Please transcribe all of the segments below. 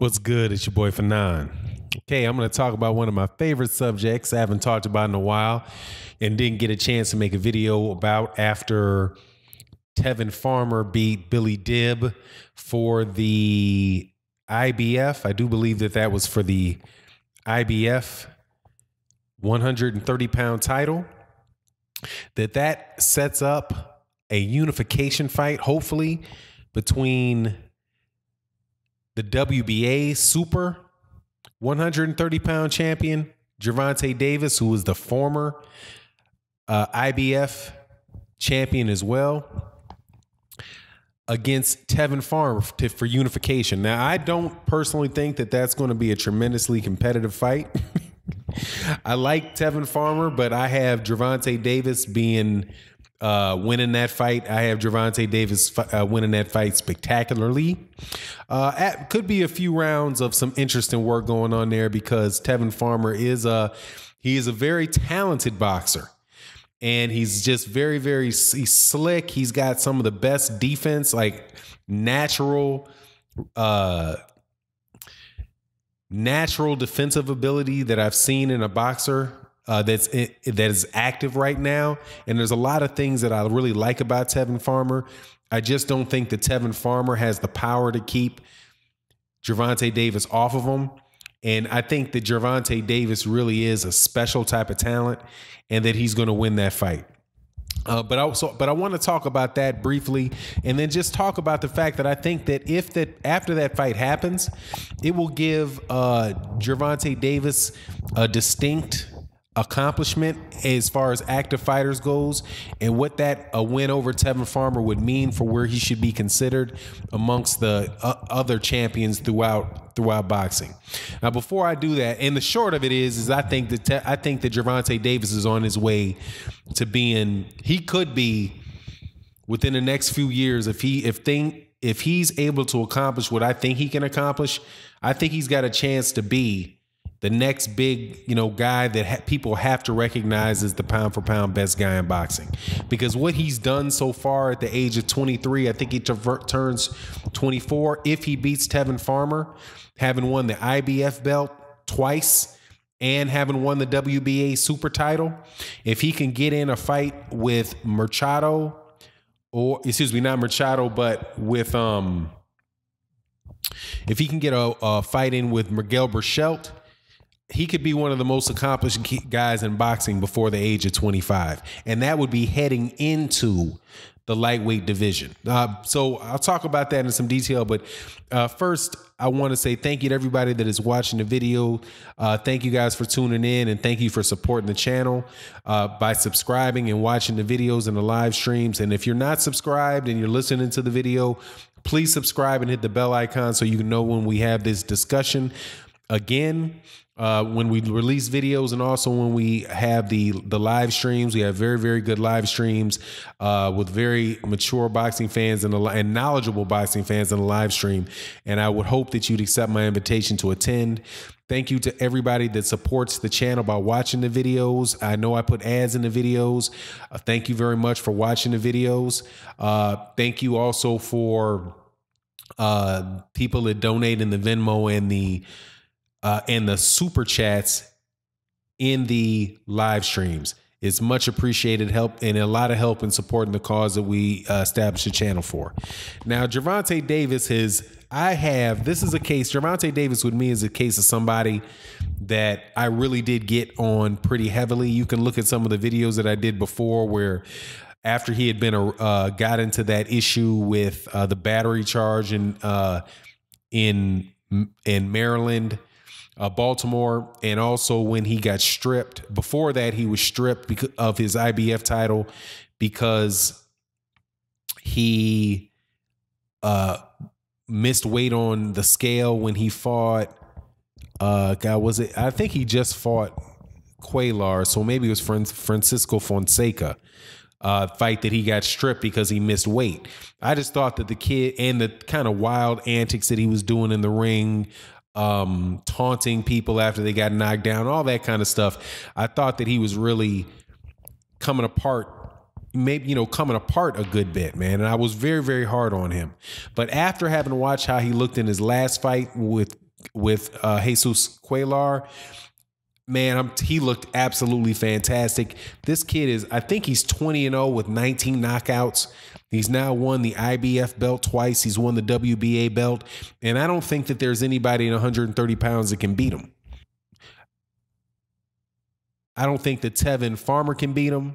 What's good? It's your boy Fannon. Okay, I'm going to talk about one of my favorite subjects I haven't talked about in a while and didn't get a chance to make a video about after Tevin Farmer beat Billy Dib for the IBF. I do believe that that was for the IBF 130 pound title. That that sets up a unification fight, hopefully, between the WBA Super 130 pound champion Gervonta Davis, who was the former uh, IBF champion as well, against Tevin Farmer to, for unification. Now, I don't personally think that that's going to be a tremendously competitive fight. I like Tevin Farmer, but I have Gervonta Davis being uh, winning that fight. I have Gervonta Davis uh, winning that fight spectacularly. Uh, at, could be a few rounds of some interesting work going on there because Tevin Farmer is a he is a very talented boxer. And he's just very, very he's slick. He's got some of the best defense, like natural, uh, natural defensive ability that I've seen in a boxer uh, that's that is active right now. And there's a lot of things that I really like about Tevin Farmer. I just don't think that Tevin Farmer has the power to keep Gervonta Davis off of him. And I think that Gervonta Davis really is a special type of talent, and that he's going to win that fight. Uh, but also, but I want to talk about that briefly, and then just talk about the fact that I think that if that after that fight happens, it will give uh, Gervonta Davis a distinct accomplishment as far as active fighters goes and what that a win over Tevin Farmer would mean for where he should be considered amongst the uh, other champions throughout throughout boxing. Now before I do that and the short of it is is I think that I think that Gervonta Davis is on his way to being he could be within the next few years if he if thing if he's able to accomplish what I think he can accomplish, I think he's got a chance to be the next big, you know, guy that ha- people have to recognize as the pound for pound best guy in boxing. Because what he's done so far at the age of 23, I think he turns 24 if he beats Tevin Farmer, having won the IBF belt twice and having won the WBA super title. If he can get in a fight with Machado or excuse me, not Machado, but with um if he can get a, a fight in with Miguel Berchelt, he could be one of the most accomplished guys in boxing before the age of 25 and that would be heading into the lightweight division. Uh, so i'll talk about that in some detail but uh, first i want to say thank you to everybody that is watching the video. Uh, thank you guys for tuning in and thank you for supporting the channel uh, by subscribing and watching the videos and the live streams. And if you're not subscribed and you're listening to the video please subscribe and hit the bell icon so you can know when we have this discussion. Again uh, when we release videos and also when we have the the live streams. We have very very good live streams uh, with very mature boxing fans and, and knowledgeable boxing fans in the live stream. And I would hope that you'd accept my invitation to attend. Thank you to everybody that supports the channel by watching the videos. I know I put ads in the videos. Uh, thank you very much for watching the videos. Uh, thank you also for uh, people that donate in the Venmo and the uh, and the super chats in the live streams. It's much appreciated help and a lot of help in supporting the cause that we uh, established the channel for. Now, Gervonta Davis is, I have, this is a case, Gervonta Davis with me is a case of somebody that I really did get on pretty heavily. You can look at some of the videos that I did before where after he had been, a, uh, got into that issue with uh, the battery charge in, uh, in, in Maryland, uh, Baltimore, and also when he got stripped. Before that, he was stripped of his IBF title because he uh, missed weight on the scale when he fought. Uh, God, was it? I think he just fought Cuellar, so maybe it was Francisco Fonseca. Uh, fight that he got stripped because he missed weight. I just thought that the kid and the kind of wild antics that he was doing in the ring, um, taunting people after they got knocked down, all that kind of stuff. I thought that he was really coming apart, maybe, you know, coming apart a good bit, man. And I was very, very hard on him. But after having watched how he looked in his last fight with with uh, Jesus Cuellar. Man, I'm, he looked absolutely fantastic. This kid is, I think he's 20 and 0 with 19 knockouts. He's now won the IBF belt twice. He's won the WBA belt. And I don't think that there's anybody in 130 pounds that can beat him. I don't think that Tevin Farmer can beat him.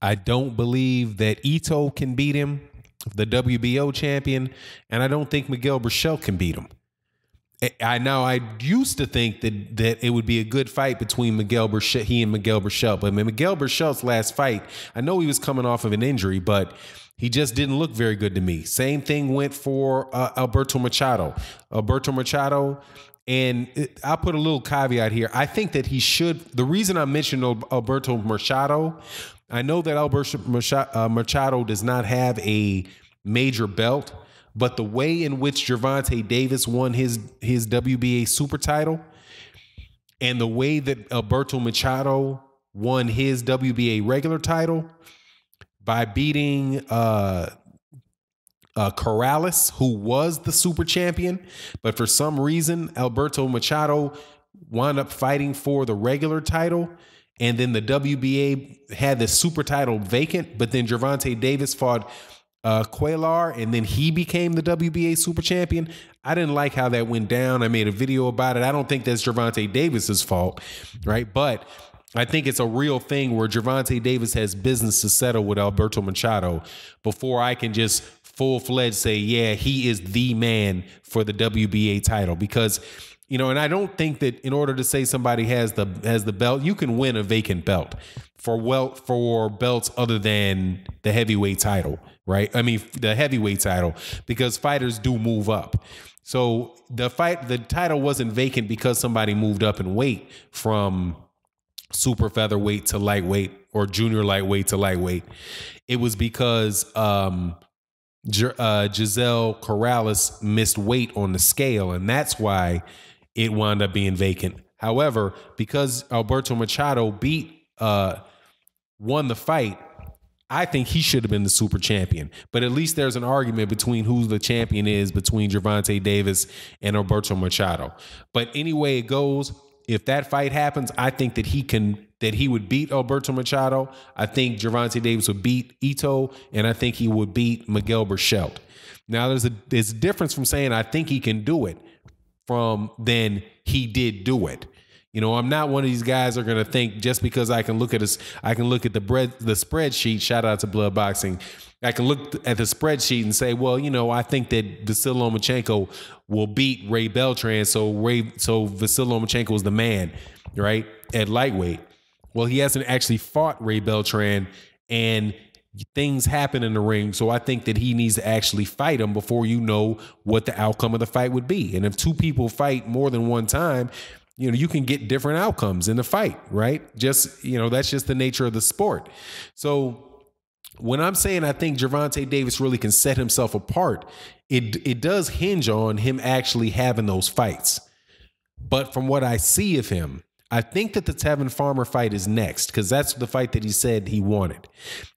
I don't believe that Ito can beat him, the WBO champion, and I don't think Miguel Berchelt can beat him. I know I used to think that that it would be a good fight between Miguel Berchelt, he and Miguel Berchelt, but Miguel Berchelt's last fight, I know he was coming off of an injury, but he just didn't look very good to me. Same thing went for uh, Alberto Machado. Alberto Machado, and it, I'll put a little caveat here. I think that he should. The reason I mentioned Alberto Machado I know that Alberto uh, Machado does not have a major belt, but the way in which Gervonta Davis won his his WBA super title and the way that Alberto Machado won his WBA regular title by beating uh, uh, Corrales, who was the super champion, but for some reason Alberto Machado wound up fighting for the regular title and then the WBA had the super title vacant, but then Gervonta Davis fought uh, Cuellar, and then he became the WBA super champion. I didn't like how that went down. I made a video about it. I don't think that's Gervonta Davis's fault, right? But I think it's a real thing where Gervonta Davis has business to settle with Alberto Machado before I can just full fledged say, yeah, he is the man for the WBA title because you know, and I don't think that in order to say somebody has the has the belt, you can win a vacant belt for well for belts other than the heavyweight title, right? I mean, the heavyweight title because fighters do move up. So the fight, the title wasn't vacant because somebody moved up in weight from super featherweight to lightweight or junior lightweight to lightweight. It was because um, uh, Jezreel Corrales missed weight on the scale, and that's why it wound up being vacant. However, because Alberto Machado beat uh won the fight, I think he should have been the super champion. But at least there's an argument between who the champion is between Gervonta Davis and Alberto Machado. But anyway it goes, if that fight happens, I think that he can that he would beat Alberto Machado. I think Gervonta Davis would beat Ito, and I think he would beat Miguel Berchelt. Now there's a there's a difference from saying I think he can do it from then he did do it. You know, I'm not one of these guys are going to think just because I can look at this, I can look at the bread, the spreadsheet. Shout out to Blood Boxing. I can look at the spreadsheet and say, well, you know, I think that Vasily Lomachenko will beat Ray Beltran, so Ray, so Vasily Lomachenko is the man, right, at lightweight. Well, he hasn't actually fought Ray Beltran, and things happen in the ring. So I think that he needs to actually fight him before you know what the outcome of the fight would be. And if two people fight more than one time, you know, you can get different outcomes in the fight, right? Just, you know, that's just the nature of the sport. So when I'm saying I think Gervonta Davis really can set himself apart, it it does hinge on him actually having those fights. But from what I see of him, I think that the Tevin Farmer fight is next because that's the fight that he said he wanted.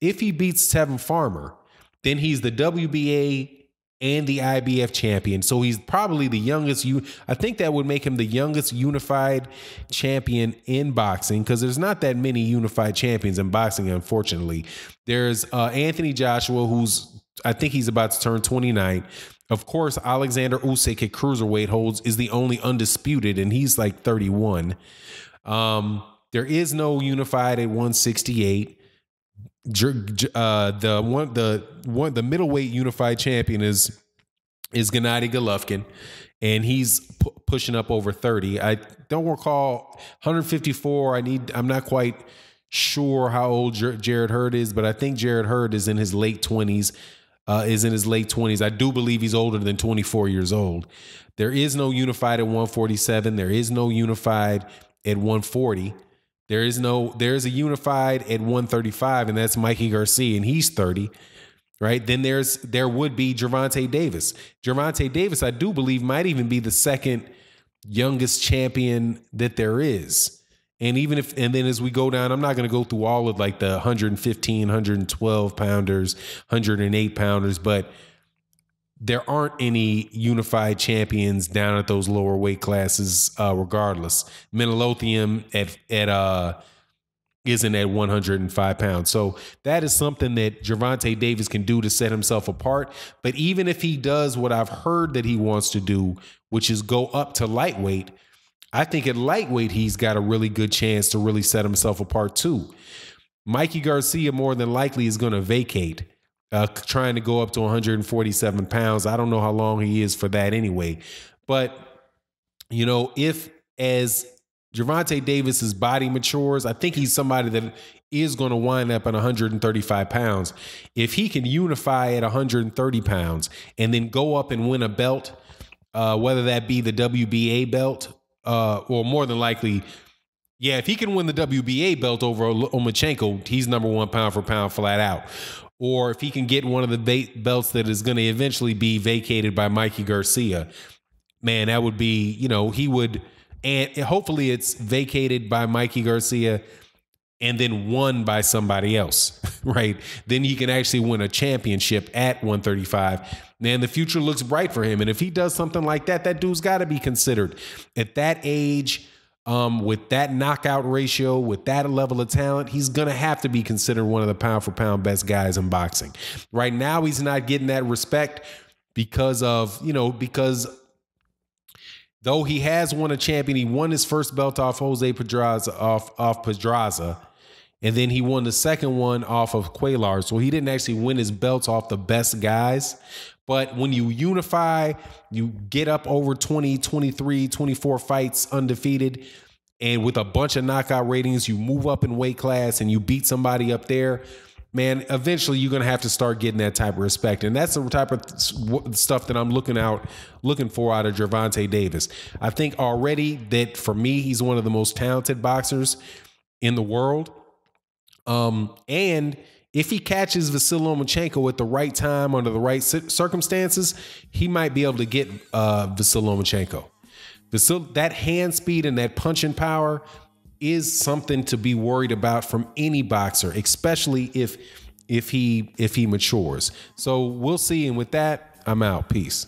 If he beats Tevin Farmer, then he's the WBA and the IBF champion. So he's probably the youngest. You, I think that would make him the youngest unified champion in boxing because there's not that many unified champions in boxing. Unfortunately, there's uh, Anthony Joshua, who's I think he's about to turn 29. Of course, Alexander Usyk at cruiserweight holds is the only undisputed, and he's like 31. Um, there is no unified at 168. Uh, the one, the one, the middleweight unified champion is is Gennady Golovkin, and he's pu- pushing up over 30. I don't recall 154. I need. I'm not quite sure how old Jarrett Hurd is, but I think Jarrett Hurd is in his late 20s uh, is in his late 20s. I do believe he's older than 24 years old. There is no unified at 147. There is no unified at 140. There is no there is a unified at 135, and that's Mikey Garcia, and he's 30. Right. Then there's there would be Gervonta Davis. Gervonta Davis, I do believe, might even be the second youngest champion that there is. And even if, and then as we go down, I'm not going to go through all of like the 115, 112 pounders, 108 pounders, but there aren't any unified champions down at those lower weight classes, uh, regardless. Menayothin at at uh isn't at 105 pounds. So that is something that Gervonta Davis can do to set himself apart. But even if he does what I've heard that he wants to do, which is go up to lightweight, I think at lightweight he's got a really good chance to really set himself apart too. Mikey Garcia more than likely is going to vacate uh, trying to go up to 147 pounds. I don't know how long he is for that anyway. But, you know, if as Gervonta Davis's body matures, I think he's somebody that is going to wind up at 135 pounds. If he can unify at 130 pounds and then go up and win a belt, uh, whether that be the WBA belt uh, or more than likely, yeah, if he can win the WBA belt over Lomachenko, he's number one pound for pound flat out or if he can get one of the belts that is going to eventually be vacated by Mikey Garcia, man, that would be, you know, he would, and hopefully it's vacated by Mikey Garcia and then won by somebody else, right? Then he can actually win a championship at 135. Man, the future looks bright for him. And if he does something like that, that dude's got to be considered. At that age, um, with that knockout ratio, with that level of talent, he's going to have to be considered one of the pound for pound best guys in boxing. Right now, he's not getting that respect because of, you know, because though he has won a champion, he won his first belt off Jose Pedraza, off, off Pedraza. And then he won the second one off of Cuellar. So he didn't actually win his belts off the best guys. But when you unify, you get up over 20, 23, 24 fights undefeated, and with a bunch of knockout ratings, you move up in weight class and you beat somebody up there. Man, eventually you're gonna have to start getting that type of respect, and that's the type of stuff that I'm looking out, looking for out of Gervonta Davis. I think already that for me, he's one of the most talented boxers in the world, um, and if he catches Vasyl Lomachenko at the right time under the right circumstances, he might be able to get uh, Vasyl Lomachenko. Vasyl, that hand speed and that punching power is something to be worried about from any boxer, especially if if he if he matures. So we'll see. And with that, I'm out. Peace.